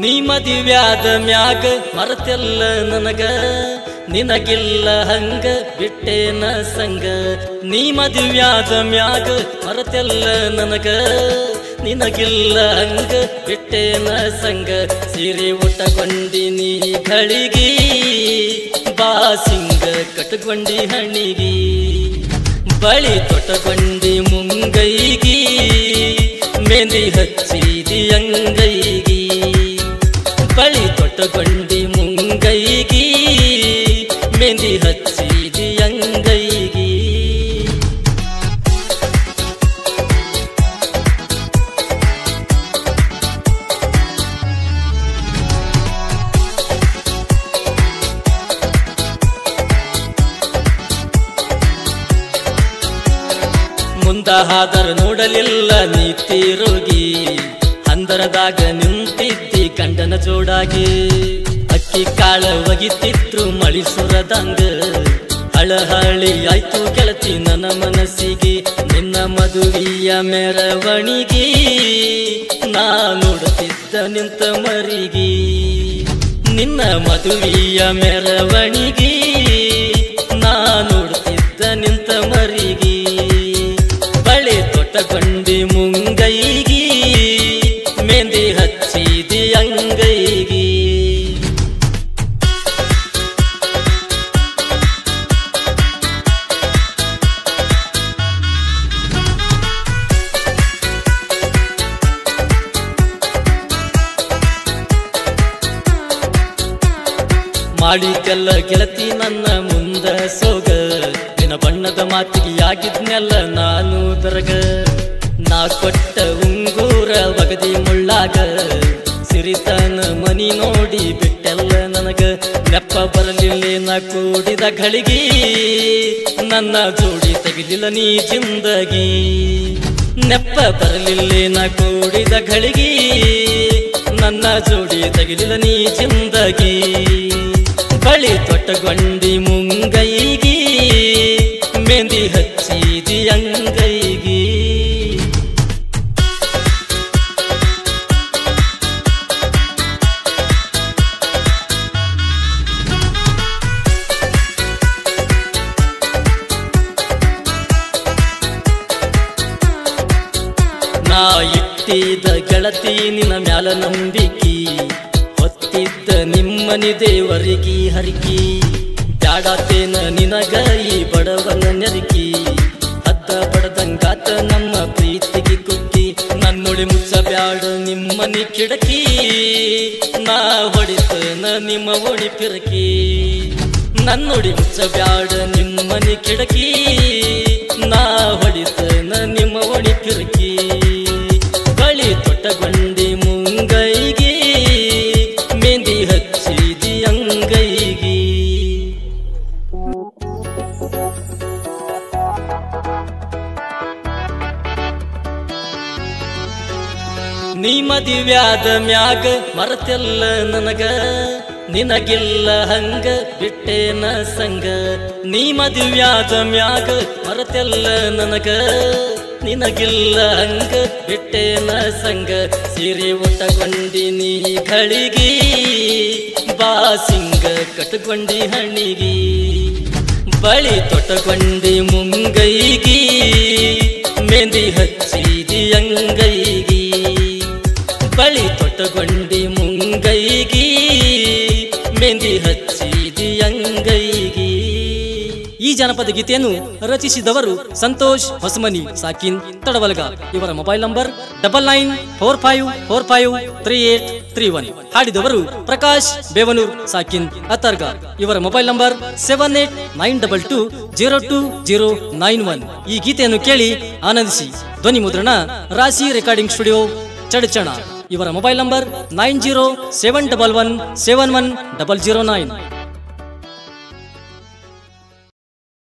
ನೀ ಮದಿವ್ಯಾದ ಮ್ಯಾಗ ಮರತೆಲ್ಲ ನನಗ, ನಿನಗಿಲ್ಲ ಹಂಗ ಬಿಟ್ಟೇನ ಸಂಗ. ನೀ ಮದಿವ್ಯಾದ ಮ್ಯಾಗ ಮರತೆಲ್ಲ ನನಗ, ನಿನಗಿಲ್ಲ ಹಂಗ ಬಿಟ್ಟೇನ ಸಂಗ. ಸೀರೆ ಉಟ್ಟಕೊಂಡಿ ನೀ ಘಳಿಗಿ ಬಾಸಿಂಗ ಕಟ್ಕೊಂಡಿ ಹಣಿಗಿ. ಬಳಿ ತೊಟ್ಟಕೊಂಡಿ ಮುಂಗೈಗಿ ಮೆಂದಿ ಹಚ್ಚಿದಿ ಅಂಗೈಗಿ. ಬಳಿ ತೊಟ್ಟಗೊಂಡಿ ಮುಂಗೈಗಿ ಮೆಂದಿ ಹಚ್ಚಿದಿ ಅಂಗೈಗಿ. ಮುಂದ ನೋಡಲಿಲ್ಲ ನೀ ತಿರುಗಿ ಹಂದರದಾಗ ನಿಂತಿದ್ದಿ ಕಂಡನ ಜೋಡಾಗಿ. ಅಕ್ಕಿ ಕಾಳ ಒಗಿತಿದ್ರು ಮಳಿ ಸುರದಂಗ. ಹಳಹಳಿ ಆಯ್ತು ಗೆಳತಿ ನನ್ನ ಮನಸ್ಸಿಗೆ, ನಿನ್ನ ಮದುವೆಯ ಮೆರವಣಿಗೆ. ನಾ ನೋಡುತ್ತಿದ್ದ ನಿಂತ ಮರಿಗಿ, ನಿನ್ನ ಮದುವೆಯ ಮೆರವಣಿಗೆ. ಮಾಡಿದ್ದೆಲ್ಲ ಗೆಳತಿ ನನ್ನ ಮುಂದ ಸೋಗ. ನಿನ್ನ ಬಣ್ಣದ ಮಾತಿಗೆ ಆಗಿದ್ನೆಲ್ಲ ನಾನು ದರಗ. ನಾ ಕೊಟ್ಟ ಉಂಗೂರ ಬಗದಿ ಮುಳ್ಳಾಗ. ಸಿರಿತನ ಮನಿ ನೋಡಿ ಬಿಟ್ಟೆಲ್ಲ ನನಗ. ನೆಪ್ಪ ಬರಲಿಲ್ಲ ನಾ ಕೂಡಿದ ಘಳಿಗಿ. ನನ್ನ ಜೋಡಿ ತೆಗಿಲಿಲ್ಲ ನೀ ಜಿಂದಗಿ. ನೆಪ್ಪ ಬರಲಿಲ್ಲ ನಾ ಕೂಡಿದ ಘಳಿಗಿ. ನನ್ನ ಜೋಡಿ ತೆಗಿಲಿಲ್ಲ ನೀ ಜಿಂದಗಿ. ಬಳಿ ತೊಟ್ಟಗೊಂಡಿ ಮುಂಗೈಗಿ ಮೆಂದಿ ಹಚ್ಚಿದಿ ಅಂಗೈಗಿ. ನಾ ಇಟ್ಟಿದ ಗೆಳತಿ ನಿನ್ನ ಮ್ಯಾಲ ನಂಬಿಕಿ. ಹೊತ್ತಿದ್ದ ನಿಮ್ಮನಿ ದೇವರಿಗಿ ಹರಿಕಿ. ಜಾಡಾತೇನ ನಿನಗ ಈ ಬಡವನ ನೆರಕಿ. ಹದ್ದ ಬಡದಂಗಾತ ನಮ್ಮ ಪ್ರೀತಿಗೆ ಕುಕ್ಕಿ ನನ್ನೊಳಿ ಮುಚ್ಚ ಬ್ಯಾಡ ನಿಮ್ಮನಿ ಕಿಡಕಿ. ನಾ ಹೊಡಿತನ ನಿಮ್ಮ ಒಡಿ ಪಿರಕಿ. ನನ್ನೊಡಿ ಮುಚ್ಚ ಬ್ಯಾಡ ನಿಮ್ಮನಿ ಕಿಡಕಿ. ನಾ ನೀ ಮದುವ್ಯಾದ ಮ್ಯಾಗ ಮರತೆಲ್ಲ ನನಗ, ನಿನಗಿಲ್ಲ ಹಂಗ ಬಿಟ್ಟೇನ ಸಂಗ. ನೀ ಮದುವ್ಯಾದ ಮ್ಯಾಗ ಮರತೆಲ್ಲ ನನಗ, ನಿನಗಿಲ್ಲ ಹಂಗ ಬಿಟ್ಟೇನ ಸಂಗ. ಸಿರಿ ಉಟ್ಟಕೊಂಡಿ ನೀ ಘಳಿಗಿ. ಬಾಸಿಂಗ ಕಟ್ಕೊಂಡಿ ಹಣಿಗಿ ಬಳಿ ತೊಟ್ಟಕೊಂಡಿ ಮುಂಗೈಗಿ ಮೆಂದಿ ಹಚ್ಚಿದಿ ಅಂಗೈಗಿ ಬಳಿ ತೊಟ್ಟಕೊಂಡಿ ಮುಂಗೈಗಿ ಮೆಂದಿ ಜನಪದ ಗೀತೆಯನ್ನು ರಚಿಸಿದವರು ಸಂತೋಷ್, ಹೊಸಮನಿ, ಸಾಕಿನ್, ತಡವಲ್ಗ. ಇವರ mobile number double nine four five four five three eight three one. ಹಾಡಿದವರು Prakash, Bevanur, ಸಾಕಿನ್ ಅತರ್ಗ ಇವರ mobile number seven eight nine double two zero two zero nine one. ಈ ಗೀತೆಯನ್ನು ಕೇಳಿ ಆನಂದಿಸಿ. ಧ್ವನಿ ಮುದ್ರಣ, ರಾಶಿ ರೆಕಾರ್ಡಿಂಗ್ ಸ್ಟುಡಿಯೋ, ಚಡಚಣ. ಇವರ mobile number nine zero seven double one seven one double zero nine.